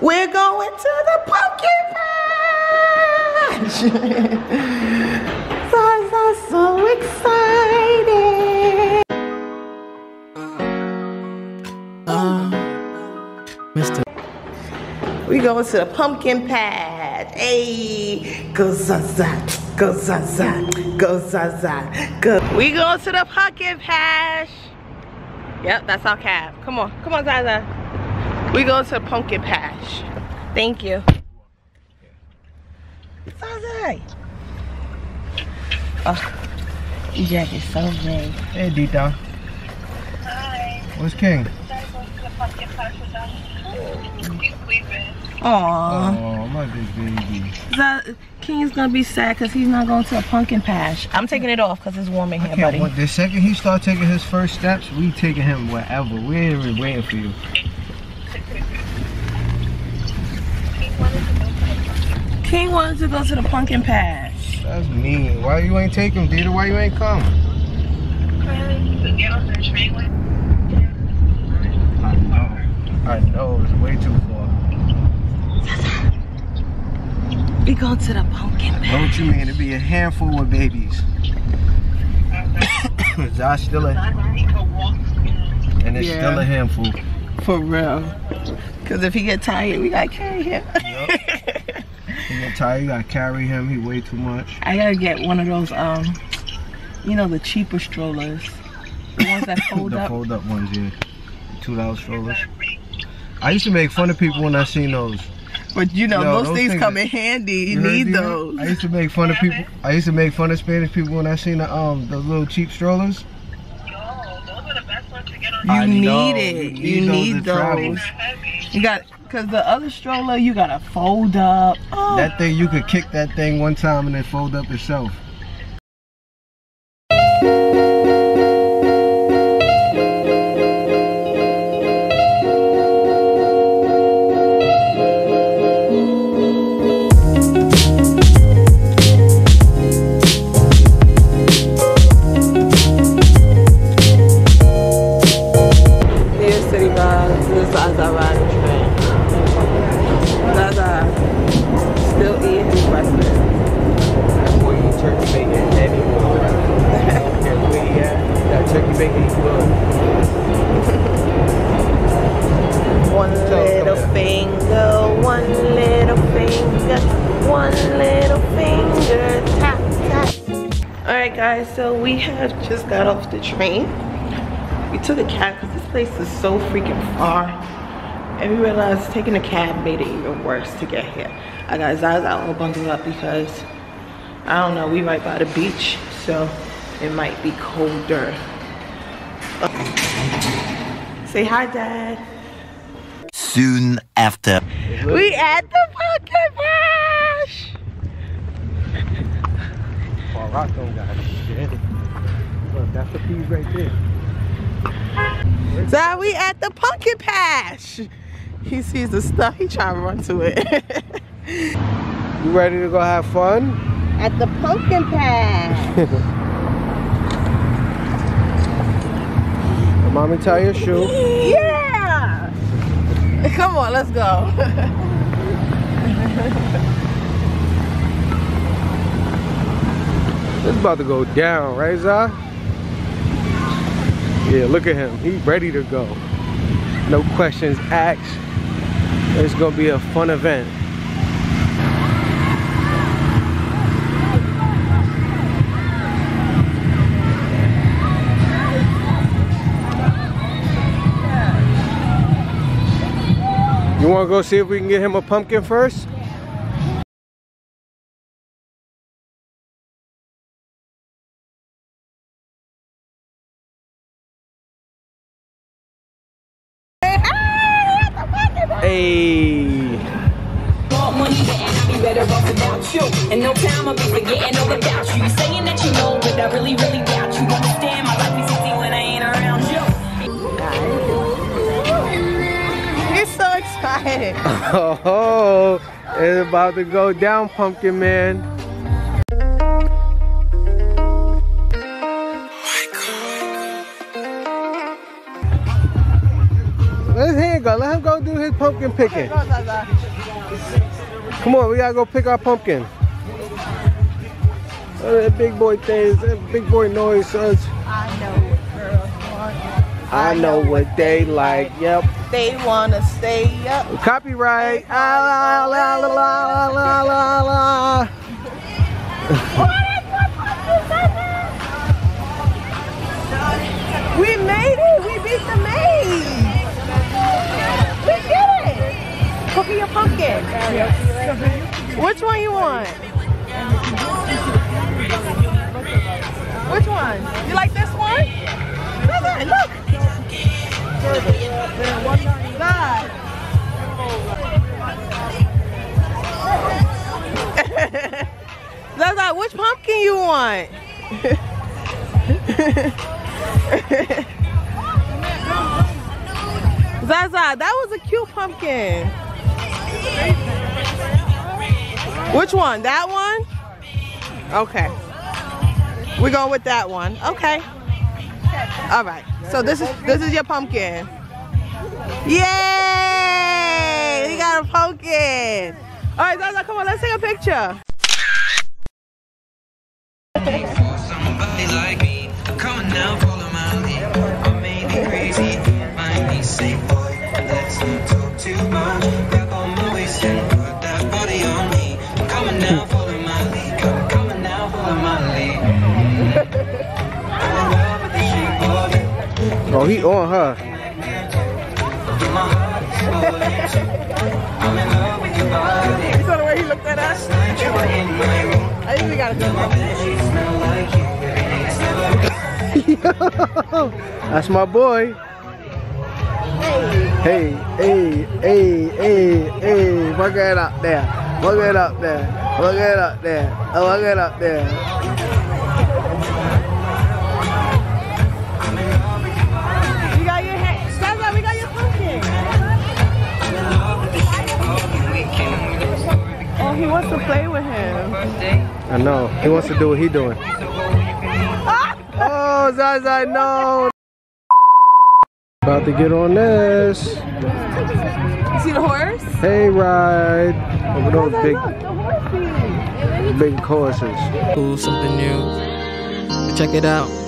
We're going to the pumpkin patch. Zaza's so excited. Uh, Mr. We going to the pumpkin patch. Hey, go Zaza, go Zaza, go Zaza, go. We going to the pumpkin patch. Yep, that's our cab. Come on, come on, Zaza. We going to the pumpkin patch. Thank you. Zaza. Oh, ah, your jacket's so big. Hey, Dita. Hi. Where's King? Gotta go to the pumpkin patch with them. He's sleeping. Aww. Oh, my big baby. That King's gonna be sad because he's not going to a pumpkin patch. I'm taking it off because it's warm in here, buddy. wait. The second he start taking his first steps, we taking him wherever. We ain't even waiting for you. He wanted to go to the pumpkin King wanted to go to the pumpkin patch. That's mean. Why you ain't take him, Dita? Why you ain't come? patch to get on the train with. I know. I know. It's way too far. We go to the pumpkin patch. Know what you mean? It'd be a handful of babies. Josh still a, He could walk. and it's Yeah. still a handful. For real. Because if he get tired, we gotta carry him. You get tired, you gotta carry him. He way too much. I gotta get one of those, um, you know, the cheaper strollers. The ones that fold the up. fold up ones, yeah. Two dollar strollers. I used to make fun of people when I seen those. But you know, Yo, those, those things things come are- in handy. You, You need Dita? those. I used to make fun of people. I used to make fun of Spanish people when I seen the um those little cheap strollers. Yo, those are the best ones to get on. You I need know, it. you You need need those to travel. those. You got, cause the other stroller you gotta fold up. Oh, That thing you could kick that thing one time and then fold up itself. Dear City Vibes, this is Zaza riding train. Zaza still eating breakfast. Boy eat turkey bacon anymore. Can't believe that. That turkey bacon is good. One little finger, one little finger, one little finger, tap, tap. Alright guys, so we have just got off the train. We took a cab because this place is so freaking far. And we realized taking a cab made it even worse to get here. I got Zaza all bundled up because, I don't know, we right by the beach, so it might be colder. Oh. Say hi, Dad. Soon after. We at the pumpkin patch. Oh, rock don't got shit. Look, that's the piece right there. So we at the pumpkin patch. He sees the stuff. He trying to run to it. You ready to go have fun? at the pumpkin patch. Mommy tie your shoe. Yeah. Come on, let's go. It's about to go down, right, Zah? Yeah, look at him. He's ready to go. No questions asked. It's gonna be a fun event. You wanna go see if we can get him a pumpkin first? Oh, it's about to go down, Pumpkin Man. Let his hand go. Let him go do his pumpkin picking. Come on, we gotta go pick our pumpkin. Oh, that big boy things, that big boy noise says. I know what they like. Yep. They wanna stay up. Copyright. Ah, la, la, la, la, la, la. We made it. We beat the maze. We did it. Cookie your pumpkin. Which one you want? Which one? You like want? Zaza, that was a cute pumpkin. Which one? That one? Okay. We're going with that one. Okay. All right. So this is this is your pumpkin. Yay! We got a pumpkin. All right, Zaza, come on, let's take a picture. Oh, he on her. My heart is full of you. I'm in love with your body. You saw the way he looked at us? Night you were in my room. I think we got a good one. bed sheets smell like you. Everything's never That's my boy. Hey, hey, hey, hey, hey. Look it up there. Look it up there. Look it up there. Oh, Look it up there. He wants to play with him. I know. He wants to do what he doing. Oh, Zaza, no. About to get on this. You see the horse? Hey, ride. Over those Zaza, big, look, big horses. Ooh, something new. Check it out.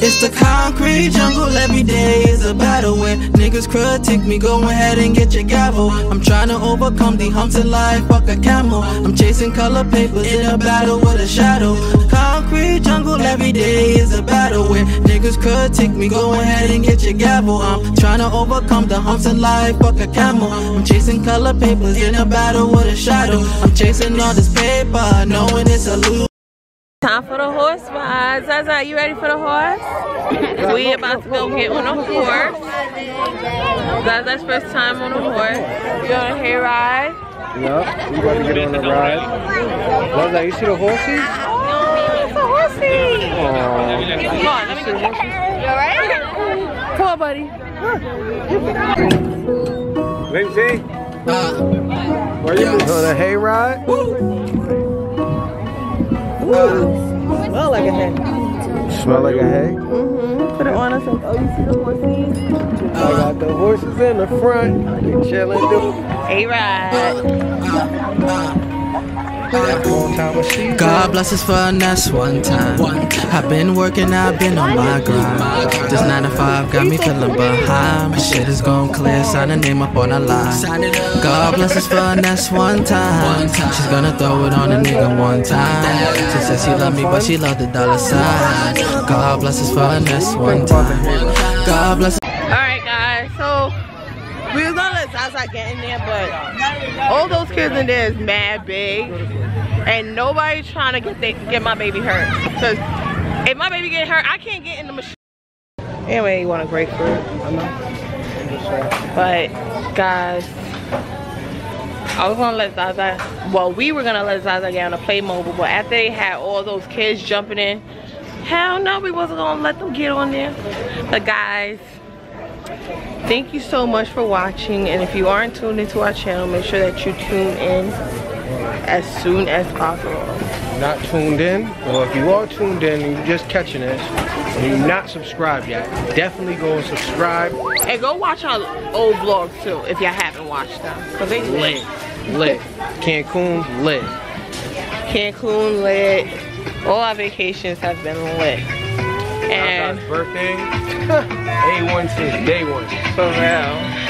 It's the concrete jungle every day is a battle where niggas critique me. Go ahead and get your gavel. I'm trying to overcome the humps in life. Fuck a camel. I'm chasing color papers in a battle with a shadow. Concrete jungle every day is a battle where niggas critique me. Go ahead and get your gavel. I'm trying to overcome the humps in life. Fuck a camel. I'm chasing color papers in a battle with a shadow. I'm chasing all this paper, knowing it's a lose. Time for the horse ride. Uh, Zaza, you ready for the horse? we about to go get on a horse. Zaza's first time on a horse. You on a hair ride? Yup, we about to get on the ride. Zaza, you see the horses? Oh, it's a horsey. Aw. Come on, let me get go. You alright? Come on, buddy. Lindsay? Uh, Where you on a hay ride? Smell like a hay. Smell like a hay? Mm-hmm. Put it on us. like, Oh, you see the horses? I got the horses in the front. They chilling, do A God bless us for a nest one time. I've been working, I've been on my grind. This 9 to 5 got me feeling behind. My shit is going clear, sign a name up on a line. God bless us for a nest one time. She's gonna throw it on a nigga one time. She says she love me, but she love the dollar sign. God bless us for a nest one time. God bless Alright guys, so we was gonna let Zaza get in there, but all those kids in there is mad big. And nobody trying to get they, get my baby hurt. Cause if my baby get hurt, I can't get in the machine. Anyway, you want a grapefruit? I know. But guys, I was gonna let Zaza, well we were gonna let Zaza get on the play mobile, but after they had all those kids jumping in, hell no, we wasn't gonna let them get on there. But guys, thank you so much for watching and if you aren't tuned into our channel make sure that you tune in as soon as possible Not tuned in, or if you are tuned in and you're just catching this, and you're not subscribed yet, definitely go and subscribe And go watch our old vlogs too if y'all haven't watched them. Cause they lit. Lit. Cancun lit. Cancun lit. All our vacations have been lit. And birthday. A1 since day one. For real.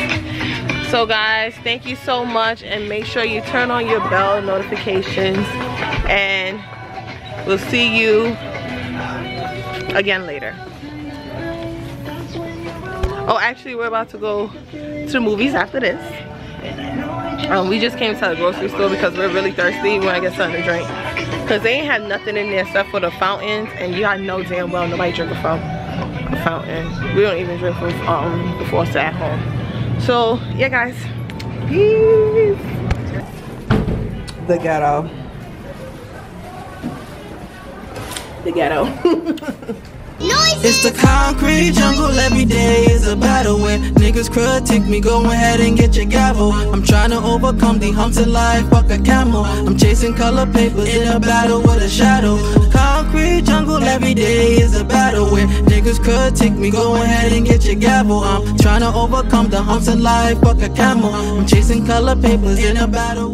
So guys, thank you so much and make sure you turn on your bell notifications and we'll see you again later. Oh, actually we're about to go to the movies after this. Um, we just came to the grocery store because we're really thirsty. We want to get something to drink. Because they ain't have nothing in there except for the fountains. And you gotta know damn well nobody drink fountain. A fountain. We don't even drink from um, the faucet at home. So, yeah guys. Peace. The ghetto. The ghetto. It's the concrete jungle every day is a battle where niggas critique me. Go ahead and get your gavel. I'm trying to overcome the humps in life, fuck a camel. I'm chasing color papers in a battle with a shadow. Concrete jungle every day is a battle where niggas critique me. Go ahead and get your gavel. I'm trying to overcome the humps in life, fuck a camel. I'm chasing color papers in a battle.